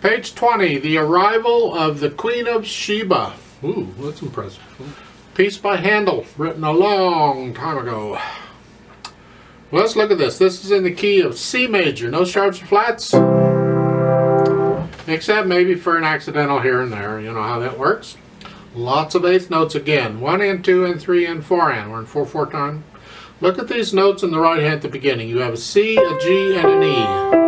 Page 20, The Arrival of the Queen of Sheba. Ooh, that's impressive. Piece by Handel, written a long time ago. Let's look at this. This is in the key of C major, no sharps or flats. Except maybe for an accidental here and there, you know how that works. Lots of eighth notes again. 1 and 2 and 3 and 4 and. We're in 4 4 time. Look at these notes in the right hand at the beginning. You have a C, a G, and an E.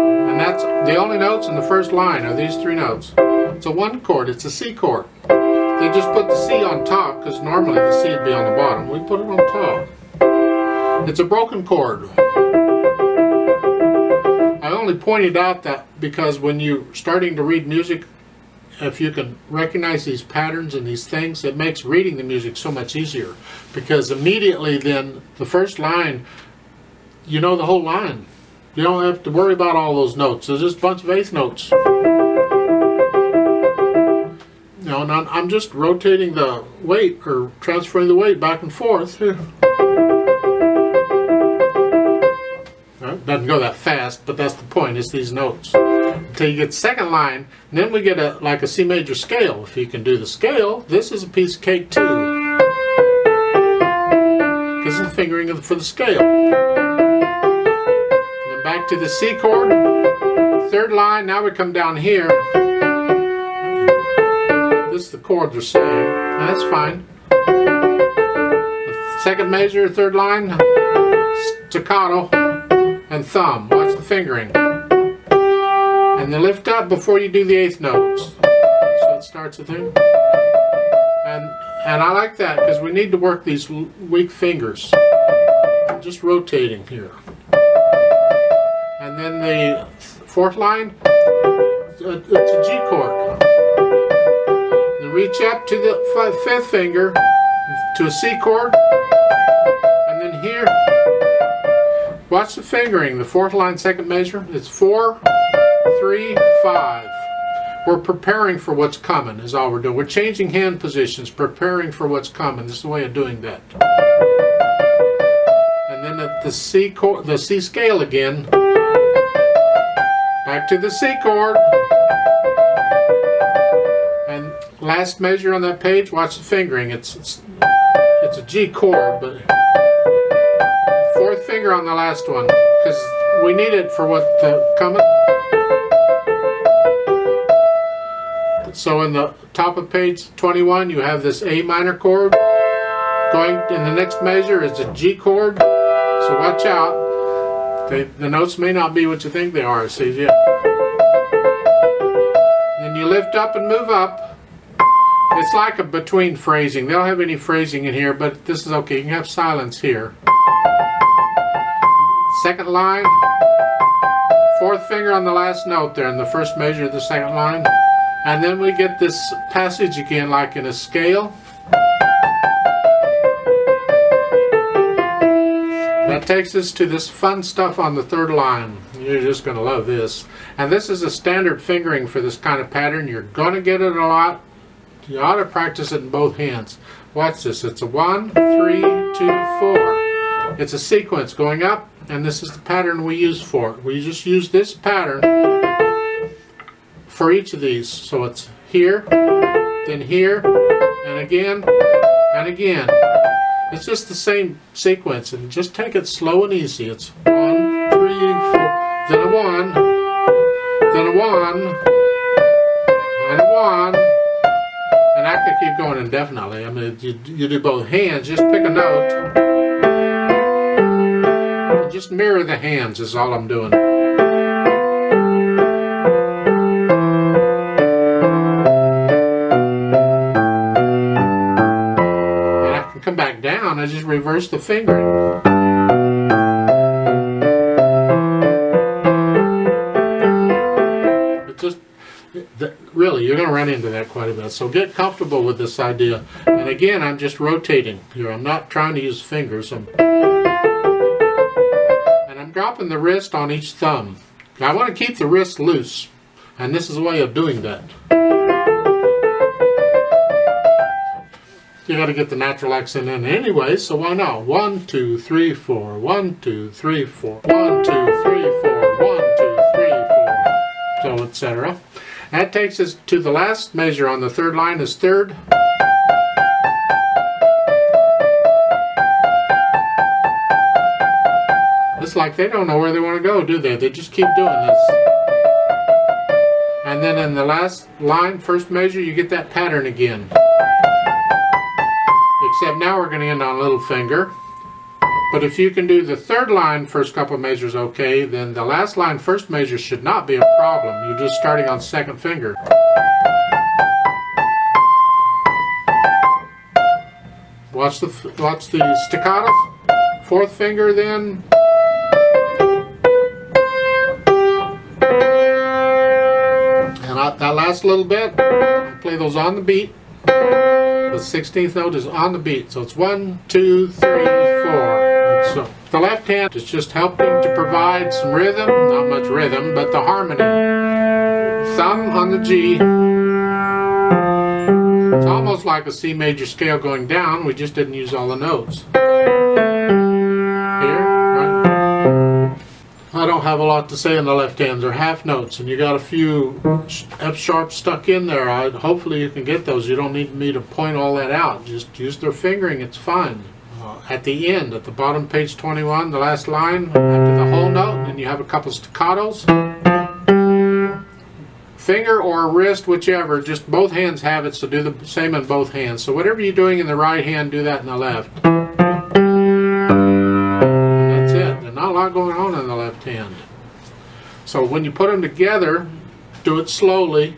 That's the only notes in the first line are these three notes. It's a one chord, it's a C chord. They just put the C on top because normally the C would be on the bottom. We put it on top. It's a broken chord. I only pointed out that because when you're starting to read music, if you can recognize these patterns and these things, it makes reading the music so much easier. Because immediately then, the first line, you know the whole line. You don't have to worry about all those notes. There's just a bunch of eighth notes. You know, and I'm just rotating the weight or transferring the weight back and forth. It doesn't go that fast, but that's the point, it's these notes. Until you get second line, then we get a like a C major scale. If you can do the scale, this is a piece of cake too. This is the fingering for the scale back to the C chord, third line, now we come down here. This is the chords are same, that's fine. Second measure, third line, staccato, and thumb. Watch the fingering. And then lift up before you do the eighth notes. So it starts with thing. And, and I like that because we need to work these weak fingers. Just rotating here. Then the fourth line, it's a G chord. Reach up to the fifth finger to a C chord. And then here, watch the fingering, the fourth line, second measure. It's four, three, five. We're preparing for what's coming is all we're doing. We're changing hand positions, preparing for what's coming. This is the way of doing that. And then at the C the C scale again, Back to the C chord. And last measure on that page, watch the fingering. It's, it's, it's a G chord, but fourth finger on the last one, because we need it for what the coming. So in the top of page 21, you have this A minor chord. Going in the next measure is a G chord. So watch out. The notes may not be what you think they are, see yeah. Then you lift up and move up. It's like a between phrasing. They don't have any phrasing in here, but this is okay. You can have silence here. Second line, fourth finger on the last note there in the first measure of the second line. And then we get this passage again like in a scale. Takes us to this fun stuff on the third line. You're just going to love this. And this is a standard fingering for this kind of pattern. You're going to get it a lot. You ought to practice it in both hands. Watch this. It's a one, three, two, four. It's a sequence going up, and this is the pattern we use for it. We just use this pattern for each of these. So it's here, then here, and again, and again. It's just the same sequence, and just take it slow and easy. It's one, three, four, then a one, then a one, and a one, and I could keep going indefinitely. I mean, you, you do both hands, just pick a note. Just mirror the hands is all I'm doing. Down, I just reverse the fingering. It just, really, you're going to run into that quite a bit. So get comfortable with this idea. And again, I'm just rotating here. I'm not trying to use fingers. I'm, and I'm dropping the wrist on each thumb. I want to keep the wrist loose. And this is a way of doing that. You got to get the natural accent in anyway, so why not? One, two, three, four. One, two, three, four. One, two, three, four. One, two, three, four. So, etc. That takes us to the last measure on the third line is third. It's like they don't know where they want to go, do they? They just keep doing this. And then in the last line, first measure, you get that pattern again. Except now we're going to end on little finger. But if you can do the third line first couple measures okay, then the last line first measure should not be a problem. You're just starting on second finger. Watch the watch the staccato. Fourth finger then. And that last little bit, play those on the beat. The 16th note is on the beat. So it's one, two, three, four. So the left hand is just helping to provide some rhythm, not much rhythm, but the harmony. Thumb on the G. It's almost like a C major scale going down, we just didn't use all the notes. Don't have a lot to say in the left hand. They're half notes, and you got a few F sharp stuck in there. I, hopefully you can get those. You don't need me to point all that out. Just use their fingering, it's fine uh, at the end, at the bottom page 21, the last line, after the whole note, and you have a couple staccatos. Finger or wrist, whichever, just both hands have it, so do the same in both hands. So whatever you're doing in the right hand, do that in the left. Lot going on in the left hand. So when you put them together, do it slowly.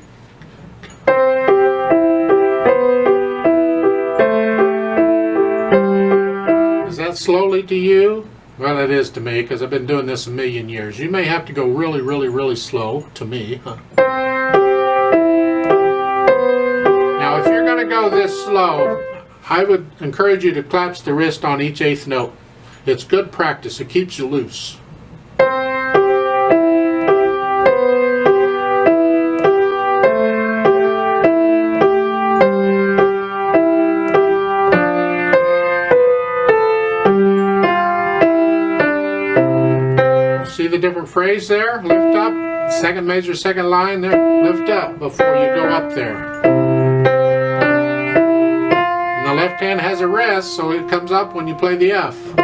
Is that slowly to you? Well, it is to me because I've been doing this a million years. You may have to go really, really, really slow to me. Now, if you're going to go this slow, I would encourage you to clasp the wrist on each eighth note. It's good practice. It keeps you loose. See the different phrase there. Lift up. Second major, second line there. Lift up before you go up there. And the left hand has a rest, so it comes up when you play the F.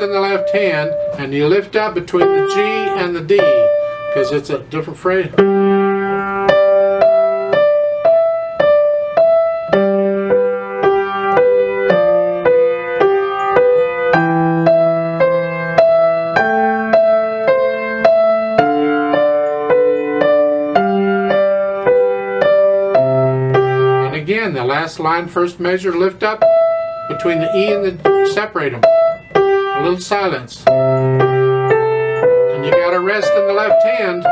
in the left hand and you lift up between the G and the D because it's a different phrase. And again, the last line, first measure, lift up between the E and the, separate them little silence. And you got to rest in the left hand.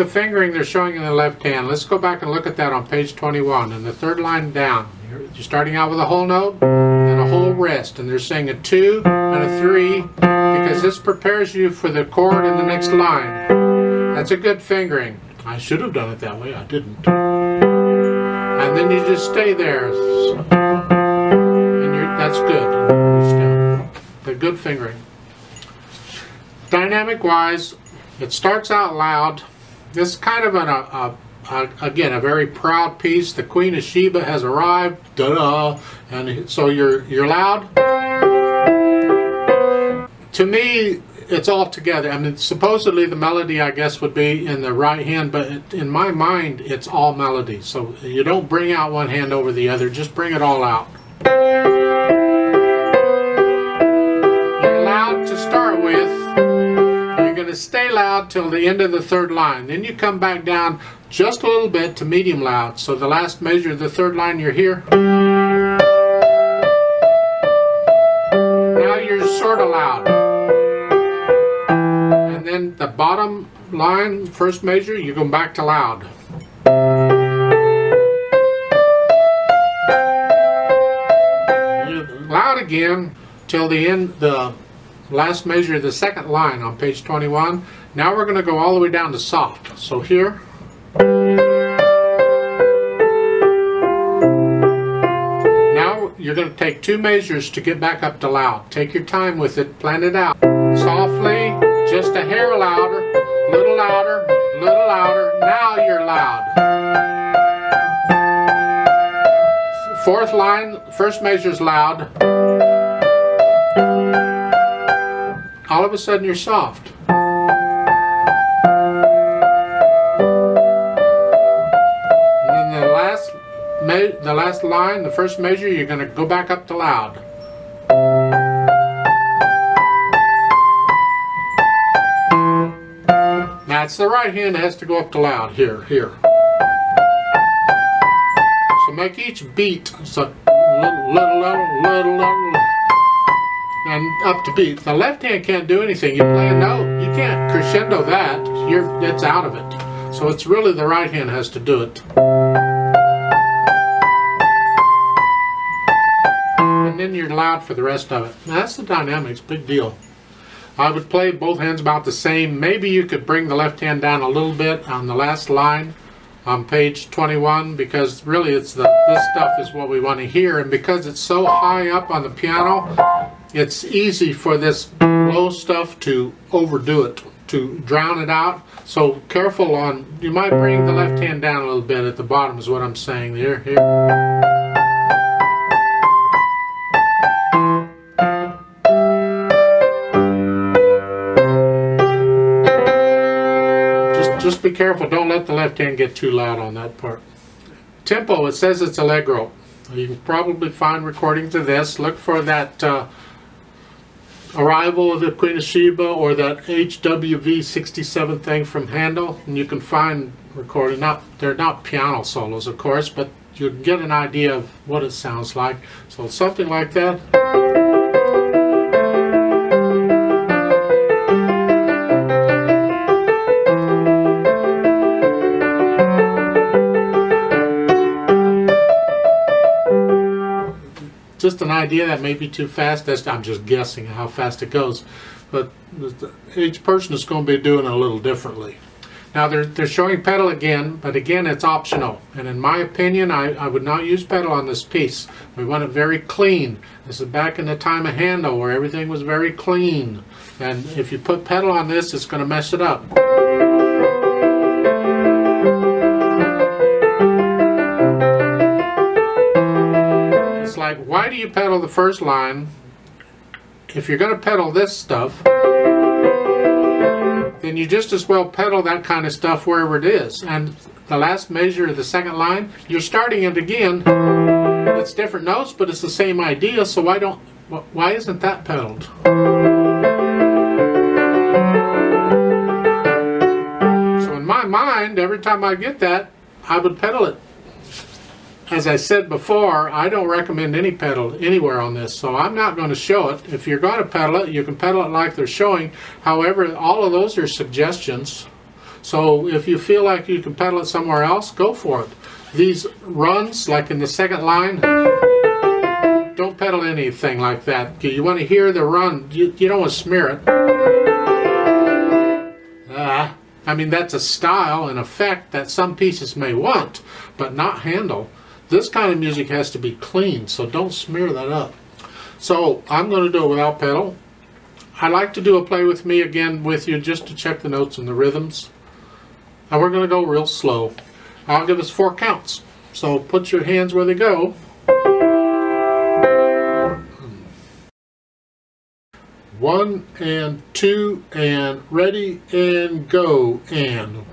The fingering they're showing in the left hand. Let's go back and look at that on page 21. And the third line down, you're, starting out with a whole note and a whole rest. And they're saying a 2 and a 3 because this prepares you for the chord in the next line. That's a good fingering. I should have done it that way, I didn't. And then you just stay there. And you're, that's good. The good fingering. Dynamic wise, it starts out loud. This is kind of an, a, a uh, again, a very proud piece. The Queen of Sheba has arrived. Da-da. And so you're, you're loud. To me, it's all together. I mean, supposedly the melody, I guess, would be in the right hand, but in my mind, it's all melody. So you don't bring out one hand over the other, just bring it all out. You're loud to start with. You're going to stay loud till the end of the third line. Then you come back down just a little bit to medium loud. So the last measure, of the third line, you're here. Now you're sort of loud. Then the bottom line, first measure, you go back to loud. loud again till the end, the last measure of the second line on page 21. Now we're going to go all the way down to soft. So here. Now you're going to take two measures to get back up to loud. Take your time with it, plan it out. Softly, just a hair louder, little louder, little louder. Now you're loud. Fourth line, first measure is loud. All of a sudden you're soft. And then the last line, the first measure, you're going to go back up to loud. It's the right hand has to go up to loud, here, here. So make each beat so and up to beat. The left hand can't do anything. You play a note, you can't crescendo that. You're, it's out of it. So it's really the right hand has to do it. And then you're loud for the rest of it. That's the dynamics, big deal. I would play both hands about the same. Maybe you could bring the left hand down a little bit on the last line on page 21 because really it's the this stuff is what we want to hear. And because it's so high up on the piano it's easy for this low stuff to overdo it to drown it out. So careful on you might bring the left hand down a little bit at the bottom is what I'm saying here here just be careful. Don't let the left hand get too loud on that part. Tempo, it says it's Allegro. You can probably find recordings of this. Look for that uh, Arrival of the Queen of Sheba or that HWV 67 thing from Handel. And you can find recording. Not They're not piano solos, of course, but you can get an idea of what it sounds like. So something like that. Just an idea that may be too fast. That's I'm just guessing how fast it goes, but each person is going to be doing a little differently. Now they're, they're showing pedal again, but again it's optional. And in my opinion, I, I would not use pedal on this piece. We want it very clean. This is back in the time of Handel where everything was very clean. And if you put pedal on this, it's going to mess it up. Do you pedal the first line if you're going to pedal this stuff? Then you just as well pedal that kind of stuff wherever it is. And the last measure of the second line, you're starting it again. It's different notes, but it's the same idea. So why don't, why isn't that pedaled? So in my mind, every time I get that, I would pedal it as I said before, I don't recommend any pedal anywhere on this, so I'm not going to show it. If you're going to pedal it, you can pedal it like they're showing. However, all of those are suggestions. So if you feel like you can pedal it somewhere else, go for it. These runs, like in the second line, don't pedal anything like that. You want to hear the run. You, you don't want to smear it. Ah, I mean, that's a style and effect that some pieces may want, but not Handel. This kind of music has to be clean, so don't smear that up. So I'm going to do it without pedal. I like to do a play with me again with you just to check the notes and the rhythms. And we're going to go real slow. I'll give us four counts. So put your hands where they go. One and two and ready and go and